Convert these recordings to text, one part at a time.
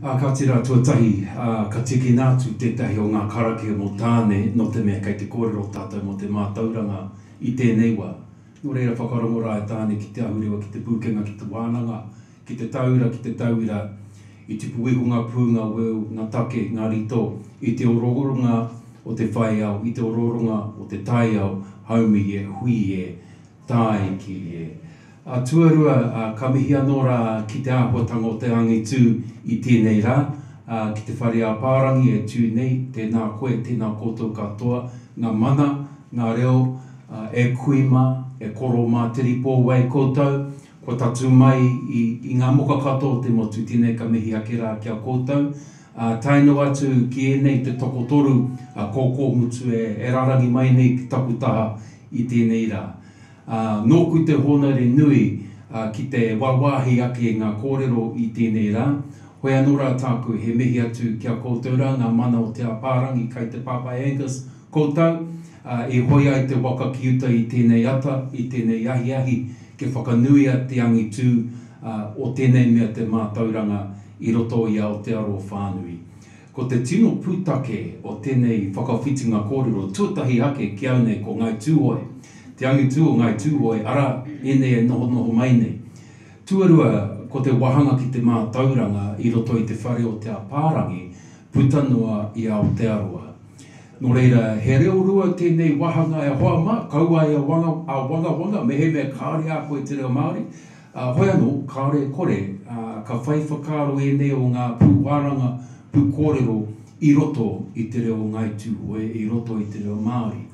A ka tira tuatahi, a ka tiki nātu tētahi o ngā karake mo tāne no te mea kei te kōrero tātou mo te mātauranga i tēnei wā. Nō reira whakarongora e tāne ki te ahurewa, ki te pūkenga, ki te wānanga, ki te taura, ki te tauira, i te puihunga pūnga weu, ngā take, ngā rito, i te ororonga o te whai au, i te ororonga o te tai au, haumi e, hui e, tāi ki e. A tuarua, a ka mihi anō rā ki te āhuatanga o te angi tū i tēnei rā, a, ki te whare a pārangi e tū nei, tēnā koe, tēnā koutou katoa, ngā mana, ngā reo, a, e kuima, e koro mā tiripo wai koutou, ko tatu mai i, i ngā moka katoa te motu tēnei ka mihi ake rā kia koutou, a, taino atu ki e nei te tokotoru, a kōkō mutu e, e rarangi mai nei ki taku taha i tēnei rā uh, nōku te honare nui uh, ki te wawahi ake ngā kōrero i tēnei rā. Hoi anō rā tāku he mihi atu kia koutou rā, ngā mana o te apārangi kai te Papa Angus koutou, uh, e hoi ai te waka ki uta i tēnei ata, i tēnei ahi ahi, ke whakanui a te angi tū uh, o tēnei mea te mātauranga i roto i Aotearoa whānui. Ko te tino pūtake o tēnei whakawhitinga kōrero, tuatahi ake ki au nei ko ngai tūhoi, te angi tū o ngai tūhoi, ara e nei e noho noho mai nei. Tuarua ko te wahanga ki te mātauranga i roto i te whare o te apārangi, putanua i Aotearoa. Nō reira, he reo rua tēnei wahanga e hoa mā, kaua e a wanga, a wanga wanga, me kāre a koe te reo Māori. Uh, hoi anō, kāre kore, uh, ka whai whakaro e nei o ngā pūwaranga, pūkōrero i roto i te reo ngai tūhoe, i roto i te reo Māori.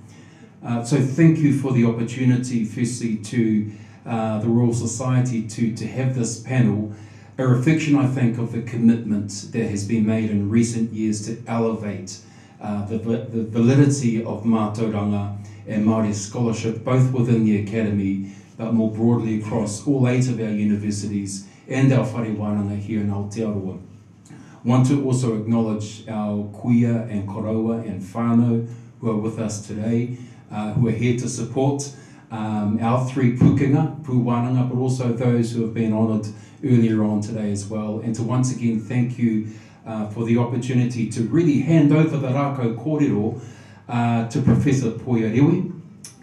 Uh, so thank you for the opportunity, firstly, to uh, the Royal Society to, to have this panel, a reflection, I think, of the commitment that has been made in recent years to elevate uh, the, the validity of Mātauranga and Māori scholarship, both within the Academy, but more broadly across all eight of our universities and our whare wānanga here in Aotearoa. I want to also acknowledge our kuia and koroa and whānau who are with us today, uh, who are here to support um, our three pukinga, puwananga, but also those who have been honoured earlier on today as well. And to once again thank you uh, for the opportunity to really hand over the rākau kōrero uh, to Professor Poia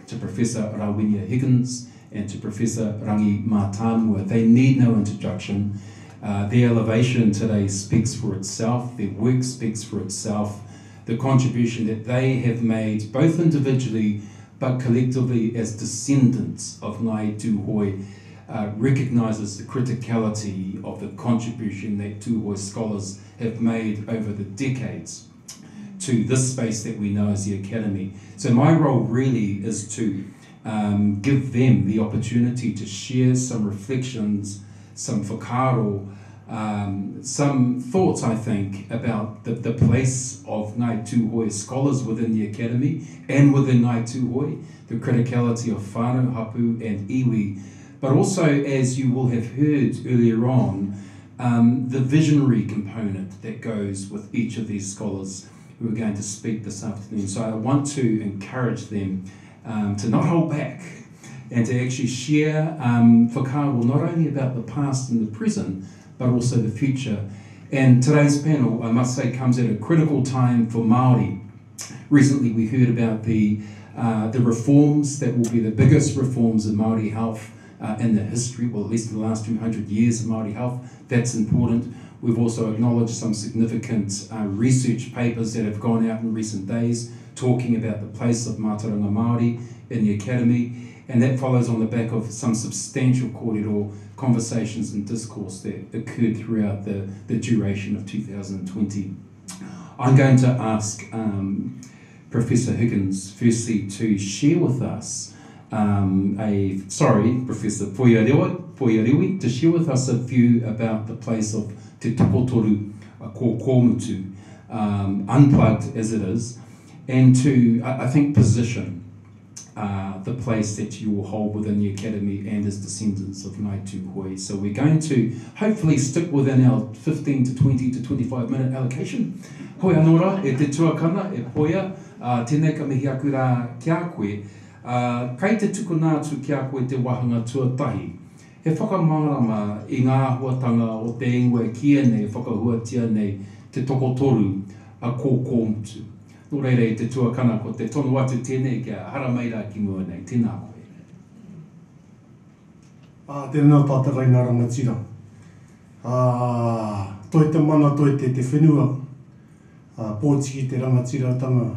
to Professor Rawinia Higgins, and to Professor Rangi Mātāmua. They need no introduction. Uh, their elevation today speaks for itself, their work speaks for itself, the contribution that they have made, both individually but collectively as descendants of Ngai Tūhoe, uh, recognises the criticality of the contribution that Tūhoe scholars have made over the decades to this space that we know as the Academy. So my role really is to um, give them the opportunity to share some reflections, some whakaro, um, some thoughts, I think, about the, the place of Ngai Tūhoe scholars within the Academy and within Ngai Tūhoe, the criticality of whānau, hapu and iwi, but also, as you will have heard earlier on, um, the visionary component that goes with each of these scholars who are going to speak this afternoon. So I want to encourage them um, to not hold back and to actually share um, not only about the past and the present, but also the future. And today's panel, I must say, comes at a critical time for Māori. Recently, we heard about the, uh, the reforms that will be the biggest reforms in Māori health uh, in the history, well, at least in the last 200 years of Māori health. That's important. We've also acknowledged some significant uh, research papers that have gone out in recent days talking about the place of Mātauranga Māori in the Academy, and that follows on the back of some substantial kōrero conversations and discourse that occurred throughout the, the duration of 2020. I'm going to ask um, Professor Higgins firstly to share with us um, a, sorry, Professor Poia Rewi, to share with us a view about the place of Te uh, Ko um, unplugged as it is, and to, I, I think, position uh, the place that you will hold within the Academy and as descendants of Ngai Hui. So we're going to hopefully stick within our 15 to 20 to 25 minute allocation. Hoi anora, e te tuakana, e poia, uh, tēnei ka mihi aku rā kia koe. Uh, kei te tuku nātu kia koe te wahanga tuatahi. he whakamārama i ngā huatanga o te ingoe kia nei, whakahuatia nei, te tokotoru a kō. Nō reira i te tuakana ko te tonu atu tēnei kia haramaira ki mua nei, tēnā koe. Ah, tēnā tāta rai nā rangatira. Ah, toi te mana, toi te te whenua. Ah, pōtiki te rangatira tanga,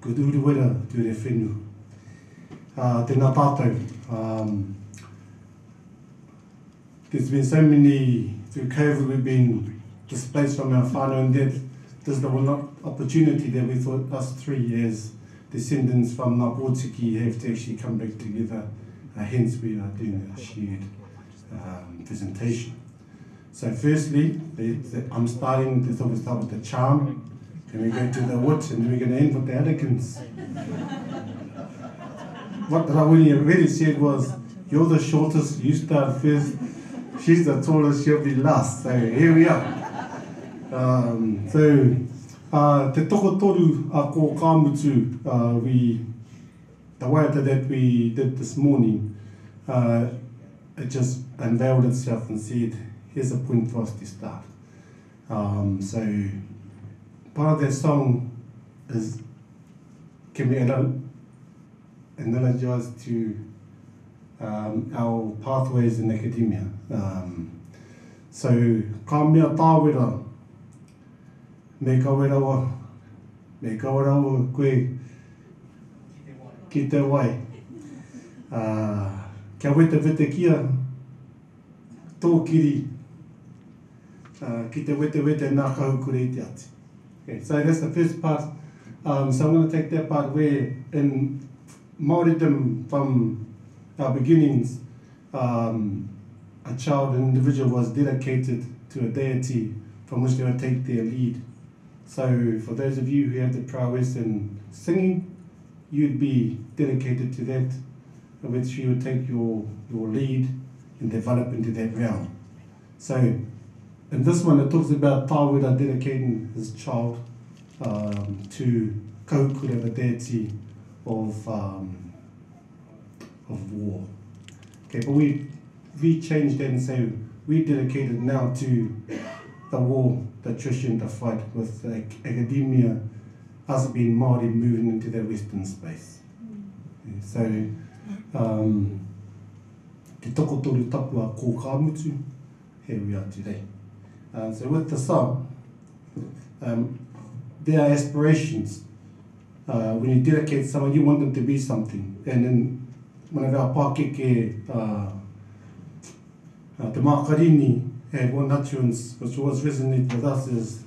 ko te uruwera tu re whenua. Ah, tēnā tātou. Um, there's been so many, through COVID, we've been displaced from our whānau and that this is the one opportunity that we thought last three years descendants from Ngā Pōtiki have to actually come back together. Uh, hence we are doing a shared um, presentation. So firstly, the, the, I'm starting, this always start with the charm, then we go to the wit, and then we're going to end with the elegance. what Rawinia really said was, you're the shortest, you start first, she's the tallest, she'll be last. So here we are. Um, so, uh, te toko toru a ko kāmutu, uh, we, the waiata that we did this morning, uh, it just unveiled itself and said, here's a point for us to start. Um, so, part of that song is, can be analogized to um, our pathways in academia. Um, so, ka mea tāwera, me ka wera me ka wera koe ki te wai. Uh, kia wete wete kia, tō kiri, uh, ki te wete wete nā kahukure i te ati. Okay, so that's the first part. Um, so I'm going to take that part where in Māoridom from our beginnings, um, a child, an individual was dedicated to a deity from which they would take their lead. So for those of you who have the prowess in singing, you'd be dedicated to that, which you would take your, your lead and develop into that realm. So in this one, it talks about Tawira dedicating his child um, to Kahukura, the deity of, um, of war. Okay, but we, we changed that and say we dedicated now to the war, the the fight with uh, academia, us being Māori moving into the Western space. Mm. So, um, te toko toru tapua ko kāmutu, here we are today. Uh, so with the song, um, there are aspirations. Uh, when you dedicate someone, you want them to be something. And then one of our Pākeke, uh, uh, te Mākarini, one utterance which was resonate with us is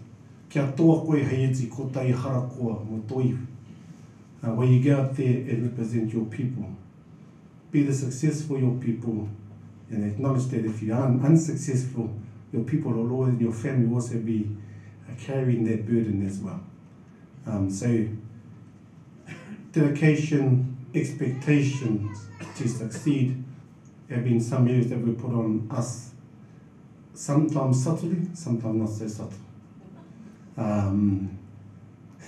kia toa koe hei eti ko tai harakoa mo toi. Uh, when you get up there and represent your people, be the success for your people and acknowledge that if you are unsuccessful, your people always your family will also be uh, carrying that burden as well. Um, so dedication, expectations to succeed have been some areas that we put on us sometimes subtly, sometimes not so subtle. Um,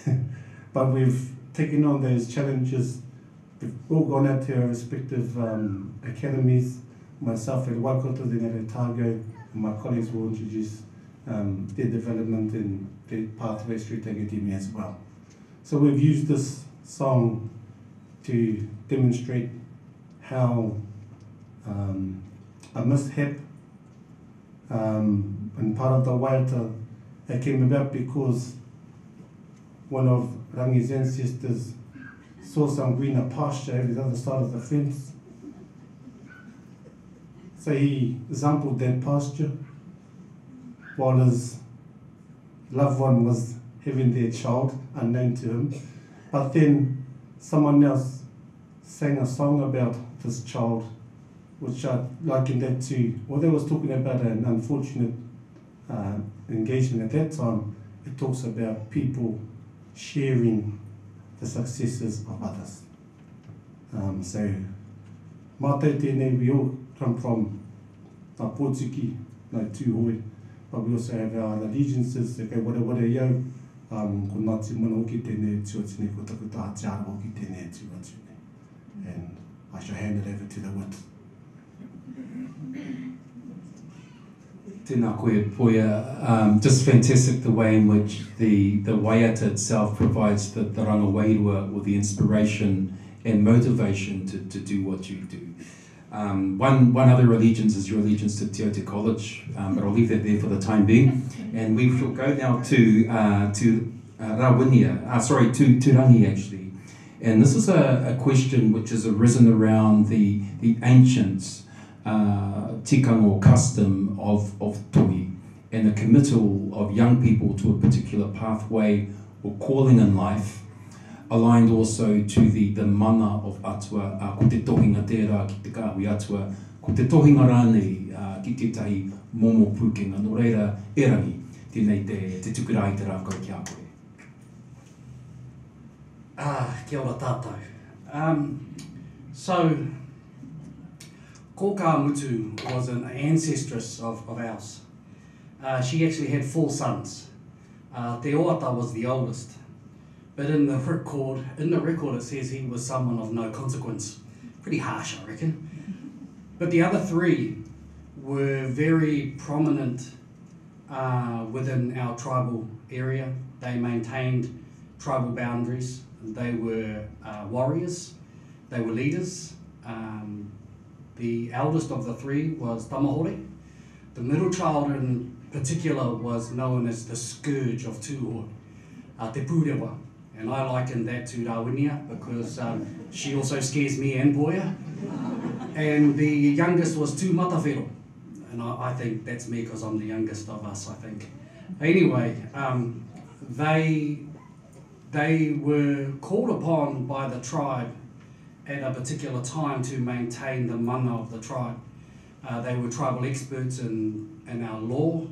but we've taken on those challenges. We've all gone out to our respective um, academies. Myself at Waikato, then at Otago, and my colleagues will introduce um, their development in the Pathway Street Academy as well. So we've used this song to demonstrate how um, a mishap um, and part of the Walter that came about because one of Rangi's ancestors saw some greener pasture at the other side of the fence. So he sampled that pasture while his loved one was having their child, unknown to him. But then someone else sang a song about this child which I likened that to, well, they was talking about an unfortunate uh, engagement at that time. It talks about people sharing the successes of others. Um, so, mā te tēnei, we all come from a Pōtiki, no tūhoe, but we also have our allegiances, okay, wada wada iau, um, ko Ngāti Mana ki tēnei tuatine, ko taku tā Tiaroa ki tēnei tuatine. And I shall hand it over to the wit. Mm-hmm. Tēnā koe poia. Um, just fantastic the way in which the, the waiata itself provides the, the rangawairua with the inspiration and motivation to, to do what you do. Um, one, one other allegiance is your allegiance to Te College, um, but I'll leave that there for the time being. And we shall go now to, uh, to uh, Rawinia, uh, sorry, to Turangi actually. And this is a, a question which has arisen around the, the ancients uh, tikanga custom of, of tui and the committal of young people to a particular pathway or calling in life, aligned also to the, the mana of atua, uh, ko te tohinga tērā ki te kāwi atua, ko te tohinga rānei uh, ki te tahi momo pūkenga. No reira, erangi, tēnei te, te tukura i te rākau ki a koe. Ah, kia ora tātou. Um, so, Kōkāmutu was an ancestress of, of ours. Uh, she actually had four sons. Uh, Te Oata was the oldest. But in the record, in the record it says he was someone of no consequence. Pretty harsh, I reckon. But the other three were very prominent uh, within our tribal area. They maintained tribal boundaries. They were uh, warriors. They were leaders. Um, the eldest of the three was Tamahori. The middle child in particular was known as the scourge of Tūhoe, uh, Te Pūrewa. And I liken that to Rawinia because um, she also scares me and Poia. And the youngest was Tu Matawhero. And I, I think that's me because I'm the youngest of us, I think. Anyway, um, they, they were called upon by the tribe at a particular time to maintain the mana of the tribe. Uh, they were tribal experts in, in our law,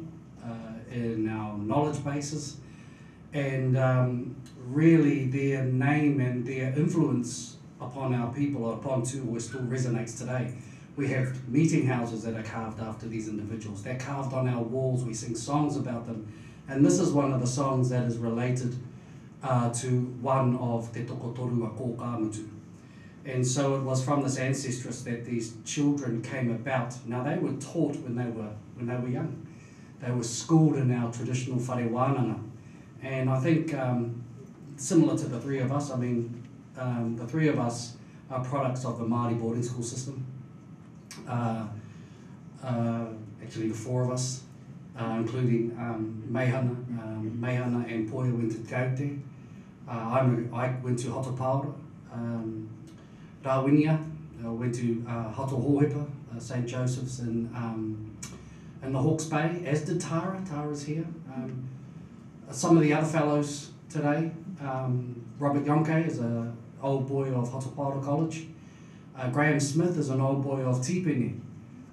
uh, in our knowledge bases, and um, really their name and their influence upon our people, upon Tuwa, still resonates today. We have meeting houses that are carved after these individuals. They're carved on our walls. We sing songs about them. And this is one of the songs that is related uh, to one of Te Tokotoru a Kōkāmutu. And so it was from this ancestress that these children came about. Now they were taught when they were when they were young. They were schooled in our traditional whare wānanga. And I think um, similar to the three of us, I mean, um, the three of us are products of the Māori boarding school system. Uh, uh, actually, the four of us, uh, including um, Meihana, um, and Poia went to Te. Uh, I'm, I went to Hato Paora. Um, Rawinia, uh, went to uh, Hato Hōhepa, uh, St. Joseph's and, um, in the Hawke's Bay, as did Tara. Tara's here. Um, some of the other fellows today, um, Robert Jahnke is an old boy of Hato Paora College. Uh, Graham Smith is an old boy of Tipene,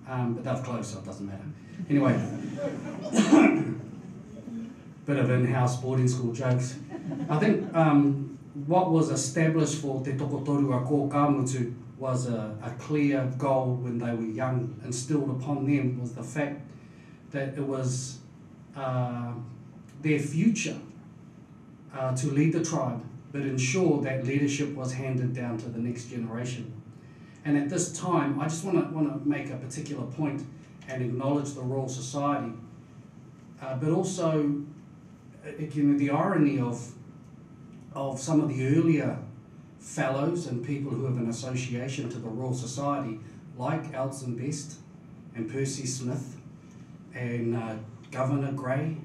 um, but they're close, so it doesn't matter. Anyway, bit of in-house boarding school jokes. I think um, what was established for Te Tokotoru a Kōkāmutu was a, a clear goal when they were young, instilled upon them was the fact that it was uh, their future uh, to lead the tribe, but ensure that leadership was handed down to the next generation. And at this time, I just want to want to make a particular point and acknowledge the Royal Society, uh, but also, uh, know, the irony of of some of the earlier fellows and people who have an association to the Royal Society, like Elsdon Best and Percy Smith and uh, Governor Grey,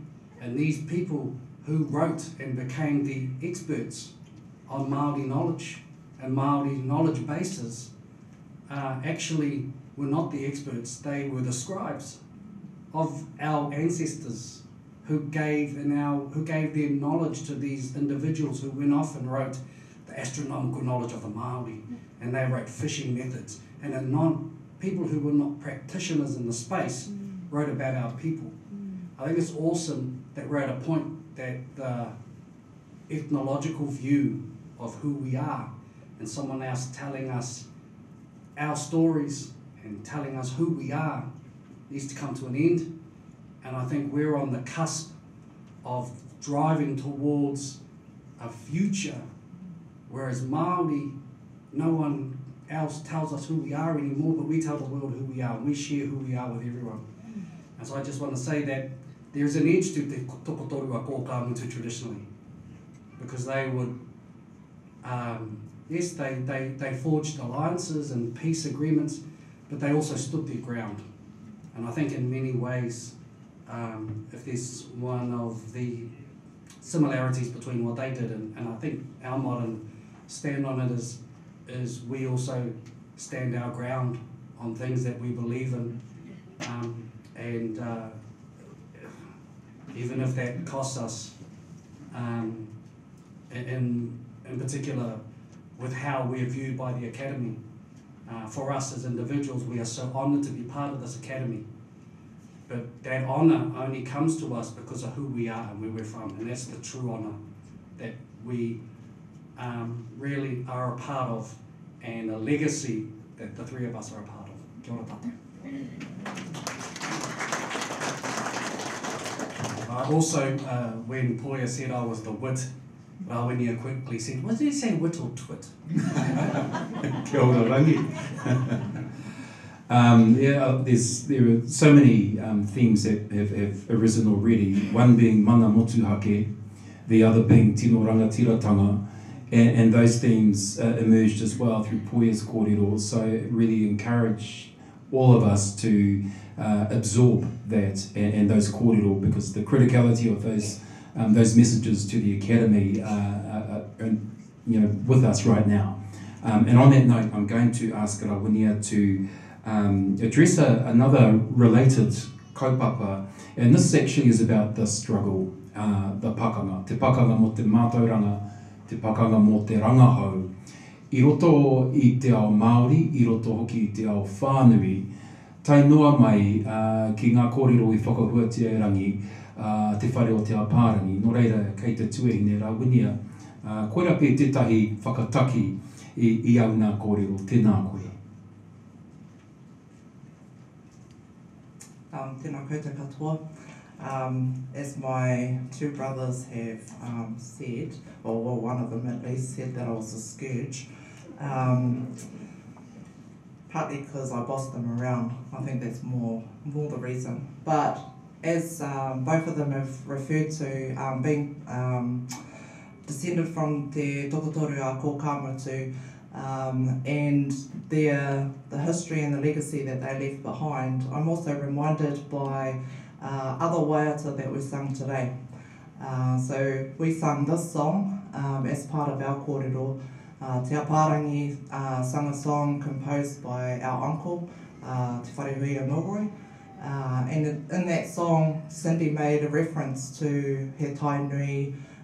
and these people who wrote and became the experts on Māori knowledge and Māori knowledge bases, uh, actually were not the experts, they were the scribes of our ancestors who gave our who gave their knowledge to these individuals who went off and wrote the astronomical knowledge of the Maori, and they wrote fishing methods, and a non people who were not practitioners in the space wrote about our people. I think it's awesome that we're at a point that the ethnological view of who we are, and someone else telling us our stories and telling us who we are needs to come to an end and I think we're on the cusp of driving towards a future, whereas Māori, no one else tells us who we are anymore, but we tell the world who we are, and we share who we are with everyone. And so I just want to say that there is an edge to Te Tokotoru a Kōkāmutu traditionally, because they would, um, yes, they, they, they forged alliances and peace agreements, but they also stood their ground. And I think in many ways, um, if there's one of the similarities between what they did and, and I think our modern stand on it is, is we also stand our ground on things that we believe in. Um, and uh, even if that costs us, um, in, in particular with how we're viewed by the Academy. Uh, for us as individuals, we are so honoured to be part of this Academy. But that honour only comes to us because of who we are and where we're from, and that's the true honour that we um, really are a part of, and a legacy that the three of us are a part of. Kia ora I also, uh, when Poia said I was the wit, Rawinia quickly said, what did he say, wit or twit? Kia ora rangi. um, yeah, uh, there's, there are so many um, themes that have, have arisen already, one being mana motuhake, the other being tino rangatiratanga, and, and those themes uh, emerged as well through Poia's kōrero, so really encourage all of us to uh, absorb that and, and those kōrero because the criticality of those um, those messages to the academy uh, are, are, you know with us right now. Um, and on that note, I'm going to ask Rawinia to um, address a, another related kaupapa, and this actually is about the struggle, uh, the pakanga, te pakanga mo te mātauranga, te pakanga mo te rangahau, i roto i te ao Māori, i roto hoki i te ao whānui, tai noa mai uh, ki ngā kōrero i whakahuatia e rangi uh, te whare o te apārangi. Nō reira, kei te tuehine rā winia, uh, koera pē tētahi whakataki i, i au ngā kōrero. Tēnā koe. Um, tēnā koutou katoa. Um, as my two brothers have um, said, or well, one of them at least said that I was a scourge, um, partly because I bossed them around. I think that's more more the reason. But as um, both of them have referred to um, being um, descended from the Tokotorua Kōkāmutu um, and their the history and the legacy that they left behind, I'm also reminded by uh, other waiata that we sung today. Uh, so we sung this song um, as part of our kōrero. Uh, Te Aparangi uh, sung a song composed by our uncle, uh, Te Wharehuia Milroy. Uh, and in that song, Cindy made a reference to he tai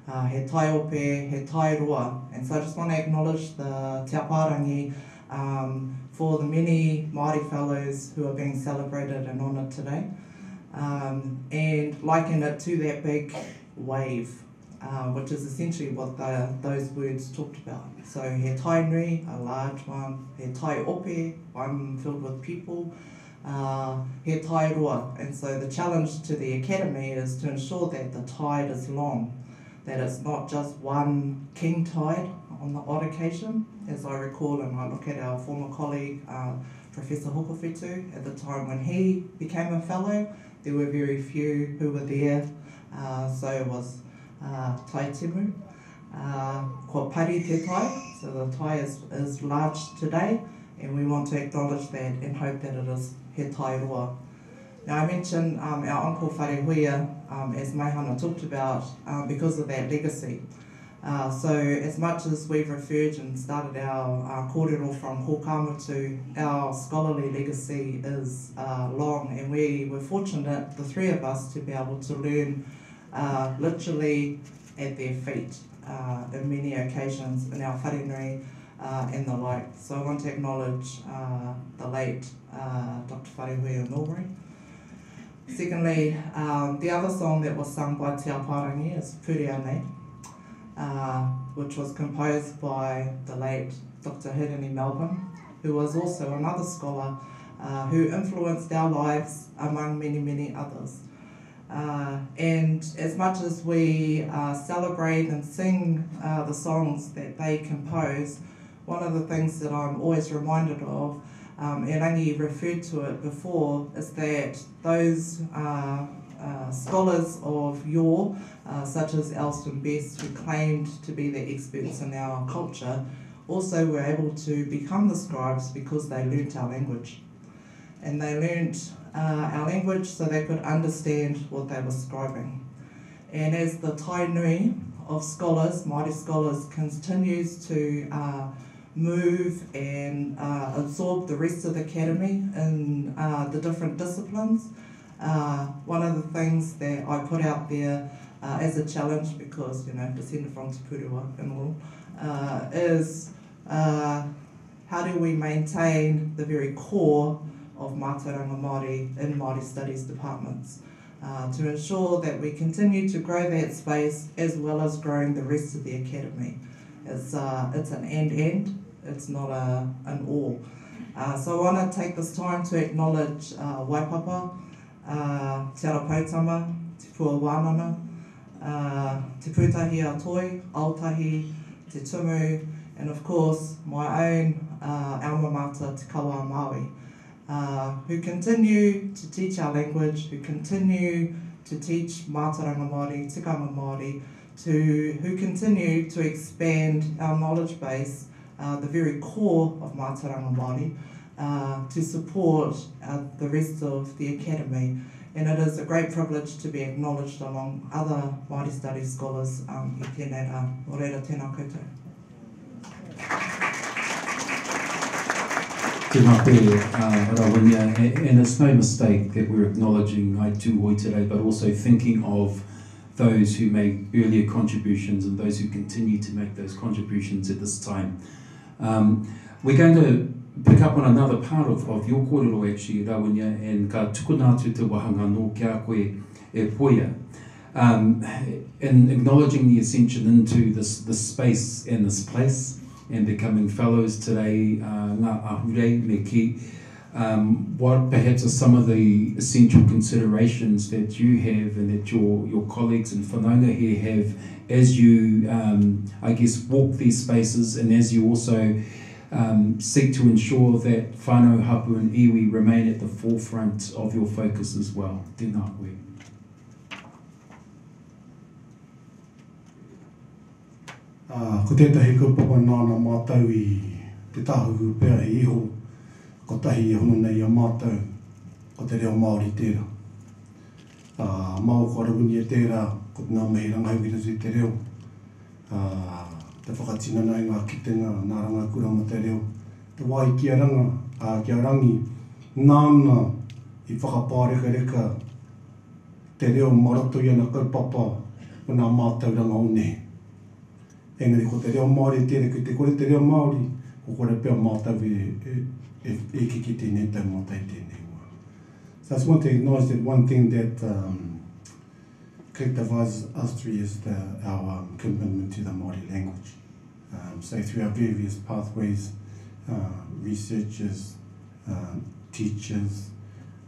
uh, he tai ope, he tai roa. And so I just want to acknowledge the Te Aparangi um, for the many Māori fellows who are being celebrated and honoured today um, and liken it to that big wave, uh, which is essentially what the, those words talked about. So he tai nui, a large one, he tai ope, one filled with people, uh, he tai roa. And so the challenge to the academy is to ensure that the tide is long, that it's not just one king tide on the odd occasion, as I recall and I look at our former colleague, uh, Professor Hokowhitu, at the time when he became a fellow, there were very few who were there, uh, so it was uh, Tai Timu. Uh, pari te tai, so the tai is, is large today, and we want to acknowledge that and hope that it is he tai roa. Now I mentioned um, our uncle Wharehuia, um, as Meihana talked about, um, because of that legacy. Uh, so as much as we've referred and started our uh, kōrero from Kōkāmutu, our scholarly legacy is uh, long and we were fortunate, the three of us, to be able to learn uh, literally at their feet uh, in many occasions in our wharenui uh, and the like. So I want to acknowledge uh, the late uh, Dr. Wharehuia Milroy. Secondly, um, the other song that was sung by Te Aparangi is Purea Nei uh, which was composed by the late Dr. Hirini Melbourne, who was also another scholar uh, who influenced our lives among many, many others. Uh, and as much as we uh, celebrate and sing uh, the songs that they compose, one of the things that I'm always reminded of um, Erangi referred to it before, is that those uh, uh, scholars of yore, uh, such as Elsdon Best, who claimed to be the experts in our culture, also were able to become the scribes because they learnt our language. And they learnt uh, our language so they could understand what they were scribing. And as the Tai Nui of scholars, Māori scholars, continues to uh, move and uh, absorb the rest of the academy in uh, the different disciplines, uh, one of the things that I put out there uh, as a challenge, because, you know, descended from Te Purua and all, uh, is uh, how do we maintain the very core of Mātauranga Māori in Māori Studies departments? To ensure that we continue to grow that space as well as growing the rest of the academy. It's, it's an and-and, it's not a, an or. Uh, so I want to take this time to acknowledge uh, Waipapa, uh, Te Arapautama, Te Pua Wānana, uh, Te Pūtahi Atoi, Aotahi, Te Tumu, and of course my own uh, alma mater, Te Kawa Māui, uh, who continue to teach our language, who continue to teach Mātauranga Māori, Tikanga Māori, to, who continue to expand our knowledge base, uh, the very core of Mātauranga Māori, uh, to support uh, the rest of the academy. And it is a great privilege to be acknowledged among other Māori studies scholars um, i tēnei rā. O reira, tēnā koutou. Uh, and it's no mistake that we're acknowledging Tūhoe today, but also thinking of those who made earlier contributions and those who continue to make those contributions at this time. Um, we're going to pick up on another part of, of your kōrero actually, Rawinia, and ka tukunātu te wahanga nō kia koe e poia. Um, in acknowledging the ascension into this, this space and this place, and becoming fellows today, uh, ngā ahure me ki, um, what perhaps are some of the essential considerations that you have and that your, your colleagues and whanaunga here have as you, um, I guess, walk these spaces and as you also um, seek to ensure that whānau hapu and iwi remain at the forefront of your focus as well. Tēnā koe. Uh, ko tētahi kaupapa nāna mātau i te tāhu pēr i iho, ko tahi e hono nei a mātou, ko te reo Māori tērā. Uh, mau ko arawini e tērā, ko te ngā mehi rangahau i te reo. Uh, te whakatina nai ngā kitenga, nā ranga kurama te reo. Te wai kia ranga, uh, kia rangi, nāna i whakapāreka reka te reo marato i ana kaupapa o nā mātou ranga o nei. Engari, ko te reo Māori tērā, ko te kore te reo Māori, ko kore pia mātou e, e, e, e tau mātai tēnei mua. So just want to acknowledge that one thing that um, characterizes us three is the, our um, commitment to the Māori language. Um, so through our various pathways, uh, researchers, um, teachers,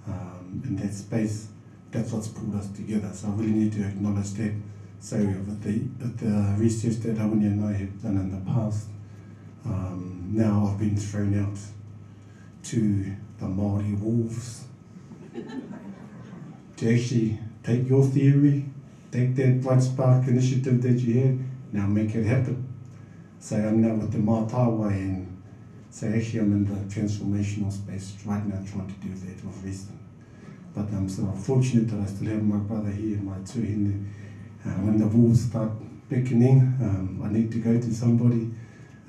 um, in that space, that's what's pulled us together. So I really need to acknowledge that So with the, with the research that Rawinia and I have done in the past, um, now I've been thrown out to the Māori wolves to actually take your theory, take that Blood Spark initiative that you had, now make it happen. So I'm now with the Mātāwai and so actually I'm in the transformational space right now trying to do that with wisdom. But I'm so fortunate that I still have my brother here, my tuhine, uh, when the wolves start beckoning, um, I need to go to somebody,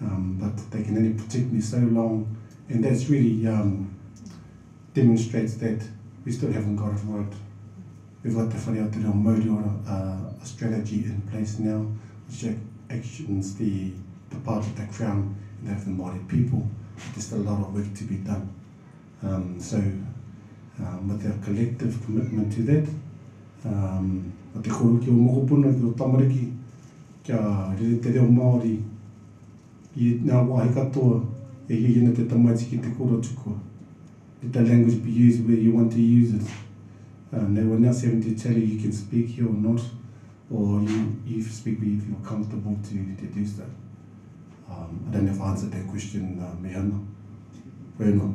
um, but they can only protect me so long, and that's really um, demonstrates that we still haven't got it right. We've got the whareatira Māori uh, strategy in place now, which actions the, the part of the Crown and of the Māori people. There's still a lot of work to be done. Um, so, um, with our collective commitment to that, um, a te koro ki o mokopuna ki o tamariki kia rere te reo Māori i ngā wāhi katoa e hi ina te tamaiti ki te koro tukua. Let the language be used where you want to use it. Um, they were not having to tell you you can speak here or not, or you, you speak if you're comfortable to, to do so. Um, I don't know if I answered that question, uh, Mehana. Koe no.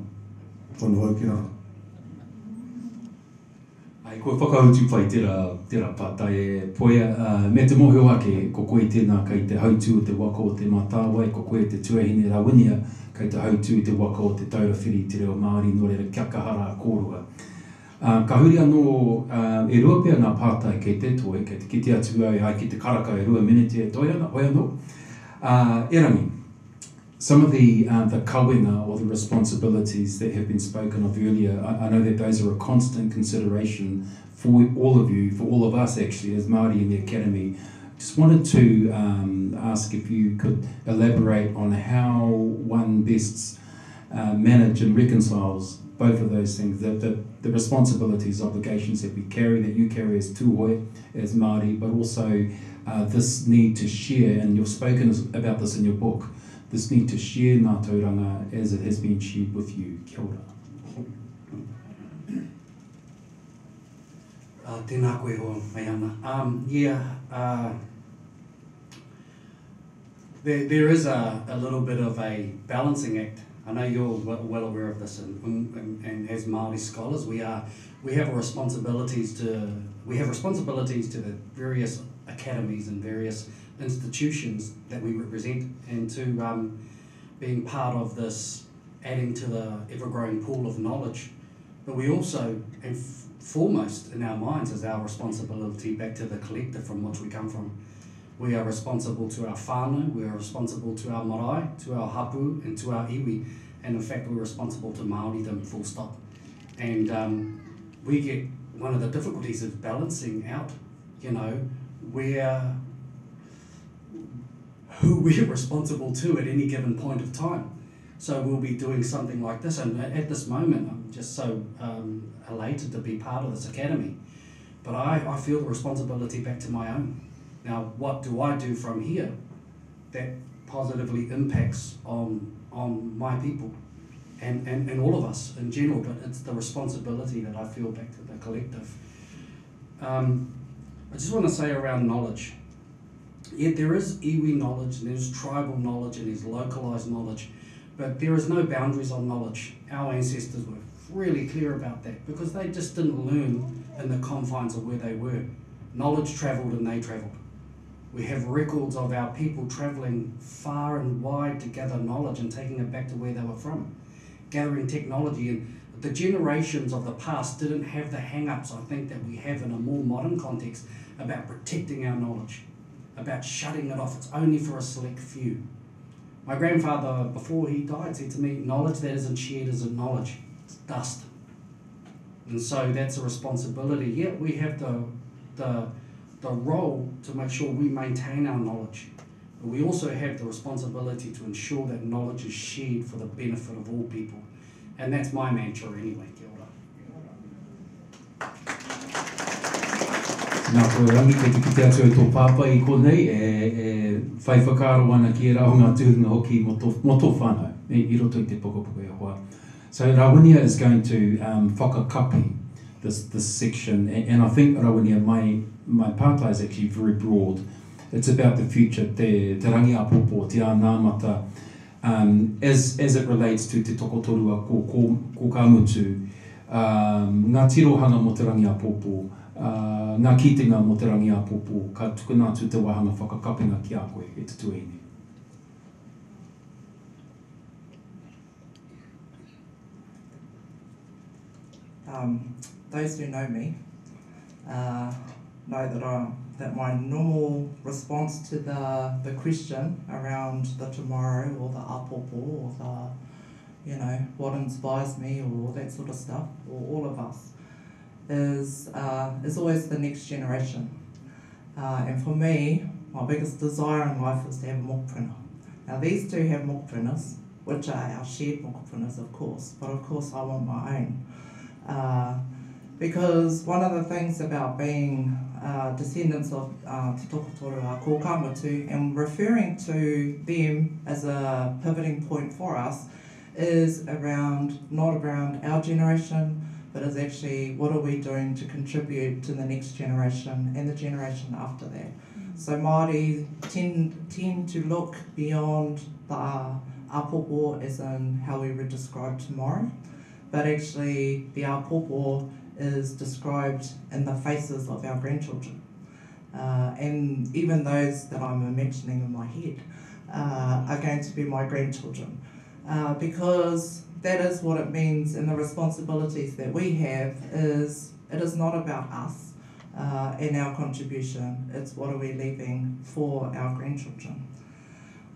tonu ki raro. Ai, koe whakahautu pai tera, tera pātai e poia, uh, me te mohi ake, ko koe tēnā kai te hautu o te waka o te mātāwai, ko koe te tuahine rawinia, kai te hautu i te waka o te taurawhiri te reo Māori, no reira kia kahara a kōrua. Uh, ka huri anō, uh, e rua pia ngā pātai kei te toi, kei te kite atu ai, ai ki te karaka e rua minute e toi ana, oi anō. Uh, e rangi, some of the uh, the kawinga or the responsibilities that have been spoken of earlier, I, I know that those are a constant consideration for all of you, for all of us actually, as Māori in the Academy. Just wanted to um, ask if you could elaborate on how one best uh, manage and reconciles both of those things, the, the, the responsibilities, obligations that we carry, that you carry as tuhoe, as Māori, but also uh, this need to share, and you've spoken about this in your book, this need to share ngā tauranga as it has been shared with you. Kia ora. Uh, tēnā koe ho mai ana. Um, yeah, uh, there, there is a, a little bit of a balancing act. I know you're well, well aware of this, and, and, and as Māori scholars, we are we have responsibilities to we have responsibilities to the various academies and various institutions that we represent, and to um, being part of this, adding to the ever-growing pool of knowledge. But we also, and f- foremost in our minds, is our responsibility back to the collective from which we come from. We are responsible to our whānau, we are responsible to our marae, to our hapu, and to our iwi, and in fact we're responsible to Māori them full stop. And um, we get one of the difficulties is balancing out, you know, where who we're responsible to at any given point of time. So we'll be doing something like this, and at this moment, I'm just so um, elated to be part of this academy. But I, I feel the responsibility back to my own. Now, what do I do from here that positively impacts on on my people and, and, and all of us in general? But it's the responsibility that I feel back to the collective. Um, I just want to say around knowledge. Yet there is iwi knowledge, and there's tribal knowledge, and there's localized knowledge, but there is no boundaries on knowledge. Our ancestors were really clear about that because they just didn't learn in the confines of where they were. Knowledge travelled and they travelled. We have records of our people travelling far and wide to gather knowledge and taking it back to where they were from, gathering technology. And the generations of the past didn't have the hang ups, I think, that we have in a more modern context about protecting our knowledge about shutting it off. It's only for a select few. My grandfather, before he died, said to me, knowledge that isn't shared isn't knowledge. It's dust. And so that's a responsibility. Yeah, we have the, the, the role to make sure we maintain our knowledge. But we also have the responsibility to ensure that knowledge is shared for the benefit of all people. And that's my mantra anyway, Nā koe rangi kei te kite atu e tō pāpa i konei, e, e whaiwhakaro ana ki e rao ngā tūhunga hoki mo tō, mo tō whānau, e, i roto i te pokopoko e hoa. So Rawinia is going to um, whakakapi this, this section, and, and I think Rawinia, my, my pātai is actually very broad. It's about the future, te, te rangi apopo, te ānāmata, um, as, as it relates to te tokotorua ko, ko, ko kāmutu, um, ngā tirohanga mo te rangi apopo, uh, ngā kitinga mo te rangi apopo, ka tukuna atu te wahanga whakakapinga ki a koe e te tuaine. Um, those who know me uh, know that I, that my normal response to the, the question around the tomorrow or the apopo or the, you know, what inspires me or that sort of stuff, or all of us, is, uh, is always the next generation. Uh, and for me, my biggest desire in life is to have a mokpuna. Now these two have mokpunas, which are our shared mokpunas of course, but of course I want my own. Uh, because one of the things about being uh, descendants of uh, Te Tokotoru a Kōkāmutu and referring to them as a pivoting point for us is around, not around our generation, but is actually what are we doing to contribute to the next generation and the generation after that. So Māori tend, tend to look beyond the apopo as in how we would describe tomorrow but actually the apopo is described in the faces of our grandchildren. Uh, and even those that I'm imagining in my head uh, are going to be my grandchildren. Uh, because that is what it means and the responsibilities that we have is it is not about us uh, and our contribution, it's what are we leaving for our grandchildren.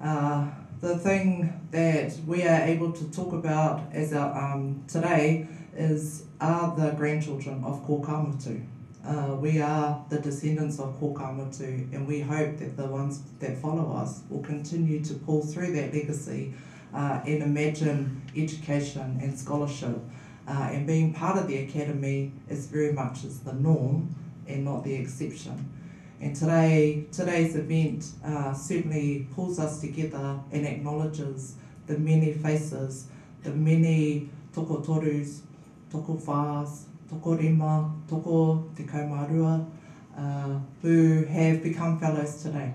Uh, the thing that we are able to talk about as our, um, today is are the grandchildren of Kōkāmutu. Uh, we are the descendants of Kōkāmutu and we hope that the ones that follow us will continue to pull through that legacy uh, and imagine education and scholarship uh, and being part of the academy is very much as the norm and not the exception. And today, today's event uh, certainly pulls us together and acknowledges the many faces, the many toko torus, toko whās, toko toko te kaumarua, uh, who have become fellows today.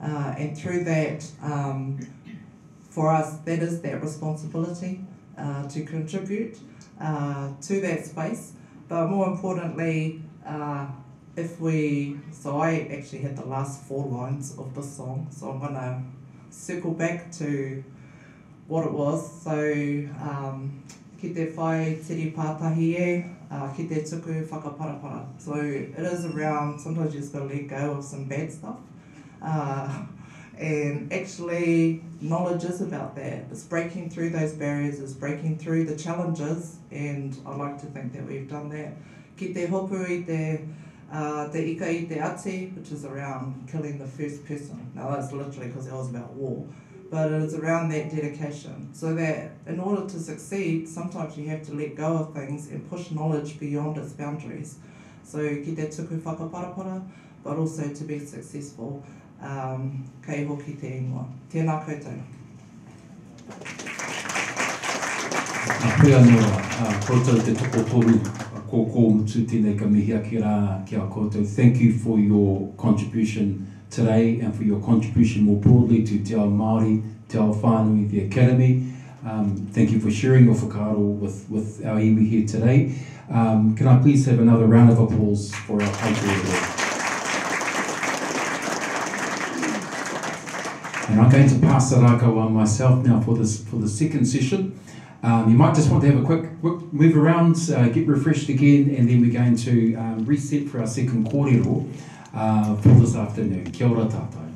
Uh, and through that, um, for us, that is that responsibility uh, to contribute uh, to that space, but more importantly, uh, if we, so I actually had the last four lines of the song, so I'm gonna circle back to what it was. So, um, ki te whai tiri pātahi e, uh, ki te tuku whakaparapara. So it is around, sometimes you just gotta let go of some bad stuff. Uh, and actually, knowledge is about that. It's breaking through those barriers, it's breaking through the challenges, and I like to think that we've done that. Ki te hopu i te uh, Te Ika i Te Ati, which is around killing the first person. Now that's literally because it was about war. But it is around that dedication. So that in order to succeed, sometimes you have to let go of things and push knowledge beyond its boundaries. So ki te tuku whakaparapara, but also to be successful. Um, kei hoki te ingoa. Tēnā koutou. A pea noa, uh, koutou te toko toru, ko ko mutu tēnei ka mihi ki rā ki a koutou. Thank you for your contribution today and for your contribution more broadly to Te Ao Māori, Te Ao Whānui, the Academy. Um, thank you for sharing your whakaaro with, with our iwi here today. Um, can I please have another round of applause for our patriot I'm going to pass the rākau on myself now for this for the second session. Um, you might just want to have a quick, quick move around, uh, get refreshed again, and then we're going to um, reset for our second kōrero uh, for this afternoon. Kia ora tātou.